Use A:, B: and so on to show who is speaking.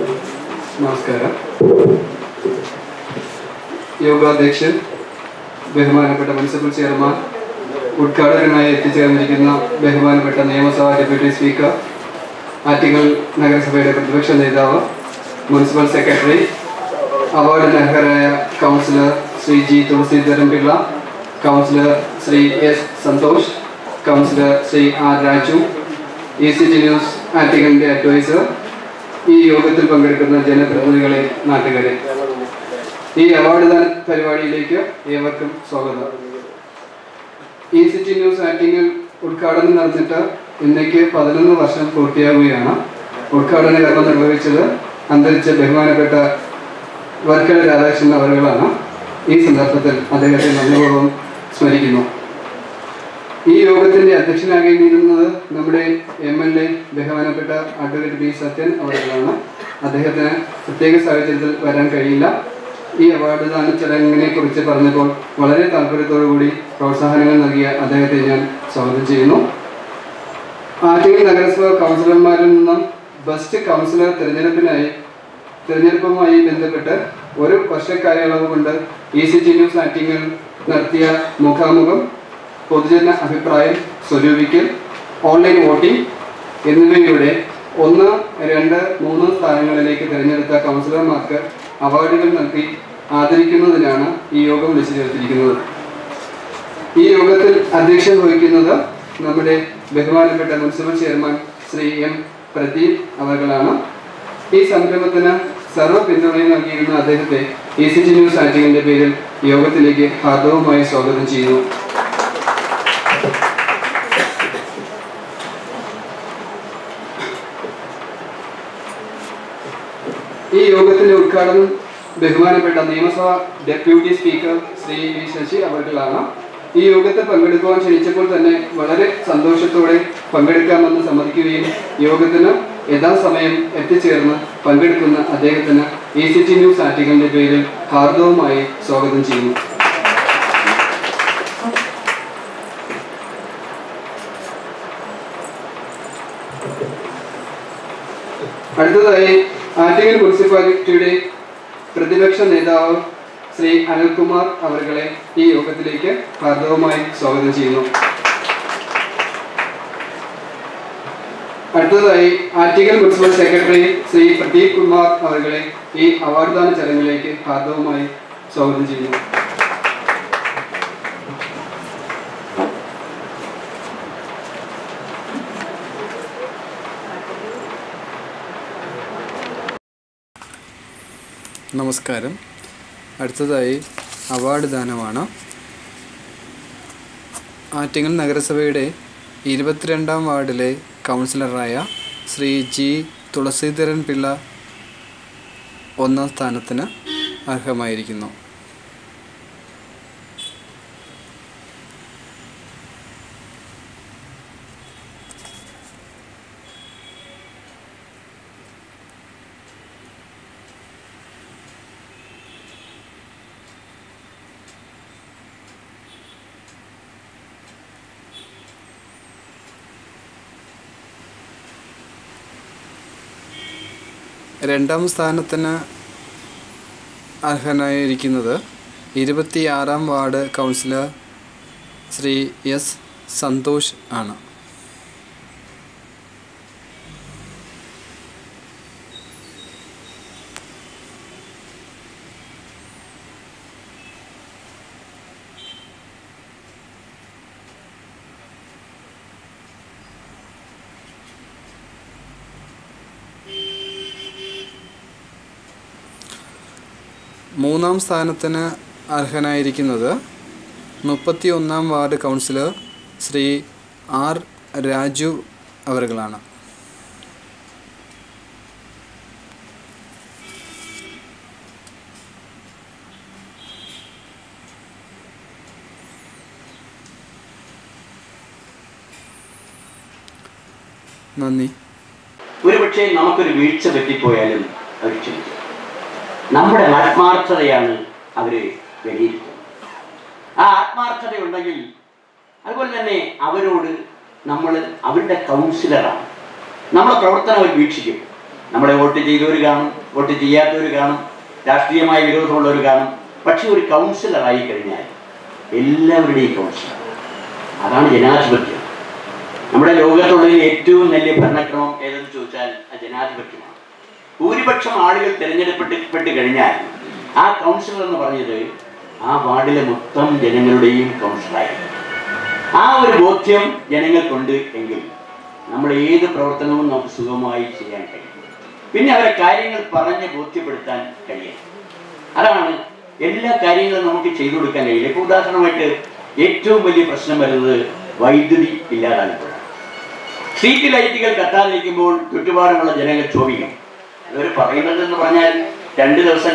A: നമസ്കാരം യോഗാധ്യക്ഷൻ ബഹുമാനപ്പെട്ട municipal chairman ഉദ്ഘാടകനായി എത്തിച്ചേർന്നിരിക്കുന്ന ബഹുമാനപ്പെട്ട നിയമസഭാ ഡെപ്യൂട്ടി സ്പീക്കർ ആറ്റിങ്ങൽ നഗരസഭയുടെ പ്രതിപക്ഷ നേതാവ് മുനിസിപ്പൽ സെക്രട്ടറി അവാർഡിന് അർഹരായ councillor Shri G Thulaseedharan Pillai councillor Shri S Santhosh councillor Shri R Raju E C G news ആറ്റിങ്ങലിന്റെ adviser ഈ യോഗത്തിൽ പങ്കെടുക്കുന്ന ജനപ്രതിനിധികളെ നാട്ടുകാരെ. ഈ അവാർഡ് ദാന പരിപാടിയിലേക്ക് ഏവർക്കും സ്വാഗതം. ഈ സിറ്റി ന്യൂസ് ആക്ടിങ്ങിൽ ഉദ്ഘാടനം നടന്നിട്ട് ഇന്നേക്ക് പതിനൊന്ന് വർഷം പൂർത്തിയാവുകയാണ്. ഉദ്ഘാടന കർമ്മം നിർവഹിച്ചത് അന്തരിച്ച ബഹുമാനപ്പെട്ട വർക്കല രാധാകൃഷ്ണൻ അവരുകളാണ് ഈ സന്ദർഭത്തിൽ അദ്ദേഹത്തെ നന്ദിപൂർവം സ്മരിക്കുന്നു. ഈ യോഗത്തിന്റെ അധ്യക്ഷനാകേണ്ടിയിരുന്നത് നമ്മുടെ എം എൽ എ ബഹുമാനപ്പെട്ട അഡ്വക്കേറ്റ് ബി സത്യൻ അവരുകളാണ് അദ്ദേഹത്തിന് പ്രത്യേക സാഹചര്യത്തിൽ വരാൻ കഴിയില്ല. ഈ അവാർഡ് ദാന ചടങ്ങിനെ കുറിച്ച് പറഞ്ഞപ്പോൾ വളരെ താല്പര്യത്തോടു കൂടി പ്രോത്സാഹനങ്ങൾ നൽകിയ അദ്ദേഹത്തെ ഞാൻ സ്വാഗതം ചെയ്യുന്നു. ആറ്റിങ്ങൽ നഗരസഭാ കൗൺസിലർമാരിൽ നിന്നും ബെസ്റ്റ് കൗൺസിലർ തിരഞ്ഞെടുപ്പിനായി തിരഞ്ഞെടുപ്പുമായി ബന്ധപ്പെട്ട് ഒരു വർഷക്കാലയളവ് കൊണ്ട് E C G news Attingal നടത്തിയ മുഖാമുഖം പൊതുജന അഭിപ്രായം സ്വരൂപിക്കൽ ഓൺലൈൻ വോട്ടിംഗ് എന്നിവയുടെ ഒന്ന് രണ്ട് മൂന്ന് സ്ഥാനങ്ങളിലേക്ക് തിരഞ്ഞെടുത്ത കൗൺസിലർമാർക്ക് അവാർഡുകൾ നൽകി ആദരിക്കുന്നതിനാണ് ഈ യോഗം വിളിച്ചു ചേർത്തിരിക്കുന്നത് ഈ യോഗത്തിൽ അധ്യക്ഷൻ വഹിക്കുന്നത് നമ്മുടെ ബഹുമാനപ്പെട്ട municipal chairman Shri M. Pradeep അവർകളാണ് ഈ സംരംഭത്തിന് സർവ പിന്തുണയും നൽകിയിരുന്ന അദ്ദേഹത്തെ എ സി ജി ന്യൂസ് ആറ്റിങ്ങിന്റെ പേരിൽ യോഗത്തിലേക്ക് ഹാർദവുമായി സ്വാഗതം ചെയ്യുന്നു. ഈ യോഗത്തിന്റെ ഉദ്ഘാടനം ബഹുമാനപ്പെട്ട നിയമസഭാ deputy speaker Shri V Sasi അവർകളാണ് ഈ യോഗത്തെ പങ്കെടുക്കുവാൻ ക്ഷണിച്ചപ്പോൾ തന്നെ വളരെ സന്തോഷത്തോടെ പങ്കെടുക്കാമെന്ന് സമ്മതിക്കുകയും യോഗത്തിന് യഥാസമയം എത്തിച്ചേർന്ന് പങ്കെടുക്കുന്ന അദ്ദേഹത്തിന് എ സി ടി ന്യൂസ് ആർട്ടിക്കലിന്റെ പേരിൽ ഹാർദവുമായി സ്വാഗതം ചെയ്യുന്നു. അടുത്തതായി ആറ്റിങ്ങൽ മുനിസിപ്പാലിറ്റിയുടെ പ്രതിപക്ഷ നേതാവ് ശ്രീ അനിൽകുമാർ അവരെ ഈ യോഗത്തിലേക്ക് ഹാർദവമായി സ്വാഗതം ചെയ്യുന്നു. അടുത്തതായി ആറ്റിങ്ങൽ മുനിസിപ്പൽ സെക്രട്ടറി ശ്രീ പ്രദീപ് കുമാർ അവരെ ഈ അവാർഡ് ദാന ചടങ്ങിലേക്ക് ഹാർദവമായി സ്വാഗതം ചെയ്യുന്നു.
B: നമസ്കാരം. അടുത്തതായി അവാർഡ് ദാനമാണ്. ആറ്റിങ്ങൽ നഗരസഭയുടെ ഇരുപത്തിരണ്ടാം വാർഡിലെ കൗൺസിലറായ ശ്രീ ജി തുളസീധരൻ പിള്ള ഒന്നാം സ്ഥാനത്തിന് അർഹമായിരിക്കുന്നു. രണ്ടാം സ്ഥാനത്തിന് അർഹനായിരിക്കുന്നത് ഇരുപത്തിയാറാം ward councillor Shri S Santhosh ആണ്. മൂന്നാം സ്ഥാനത്തിന് അർഹനായിരിക്കുന്നത് മുപ്പത്തി ഒന്നാം ward councillor Shri R Raju അവരുകളാണ്. നന്ദി.
C: ഒരുപക്ഷെ നമുക്കൊരു വീഴ്ച പറ്റിപ്പോയാലും അത് നമ്മുടെ ആത്മാർത്ഥതയാണ് അവർ വിലയിരുത്തുന്നത് ആ ആത്മാർത്ഥത ഉണ്ടെങ്കിൽ അതുപോലെ തന്നെ അവരോട് നമ്മൾ അവരുടെ കൗൺസിലറാണ്. നമ്മളെ പ്രവർത്തനം അവർ വീക്ഷിക്കും. നമ്മളെ വോട്ട് ചെയ്തവർ കാണും വോട്ട് ചെയ്യാത്തവർ കാണും രാഷ്ട്രീയമായ വിരോധമുള്ളവർ കാണും. പക്ഷെ ഒരു കൗൺസിലറായി കഴിഞ്ഞാൽ എല്ലാവരുടെയും കൗൺസിലർ. അതാണ് ജനാധിപത്യം. നമ്മുടെ ലോകത്തുള്ളതിൽ ഏറ്റവും വലിയ ഭരണക്രമം ഏതെന്ന് ചോദിച്ചാൽ ആ ജനാധിപത്യമാണ്. ഭൂരിപക്ഷം ആളുകൾ തിരഞ്ഞെടുപ്പെട്ട് കഴിഞ്ഞാൽ ആ കൗൺസിലർ എന്ന് പറഞ്ഞത് ആ വാർഡിലെ മൊത്തം ജനങ്ങളുടെയും കൗൺസിലറായി ആ ഒരു ബോധ്യം ജനങ്ങൾക്കുണ്ട് എങ്കിൽ നമ്മൾ ഏത് പ്രവർത്തനവും നമുക്ക് സുഖമായി ചെയ്യാൻ കഴിയും. പിന്നെ അവരെ കാര്യങ്ങൾ പറഞ്ഞ് ബോധ്യപ്പെടുത്താൻ കഴിയും അതാണ് എല്ലാ കാര്യങ്ങളും നമുക്ക് ചെയ്തു കൊടുക്കാൻ കഴിയില്ല. ഇപ്പോൾ ഉദാഹരണമായിട്ട് ഏറ്റവും വലിയ പ്രശ്നം വരുന്നത് വൈദ്യുതി ഇല്ലാതാകുമ്പോഴാണ് സ്ട്രീറ്റ് ലൈറ്റുകൾ കത്താതിരിക്കുമ്പോൾ ചുറ്റുപാടുമുള്ള ജനങ്ങൾ ക്ഷോഭിക്കും പറയുന്നത് എന്ന് പറഞ്ഞാൽ രണ്ട് ദിവസം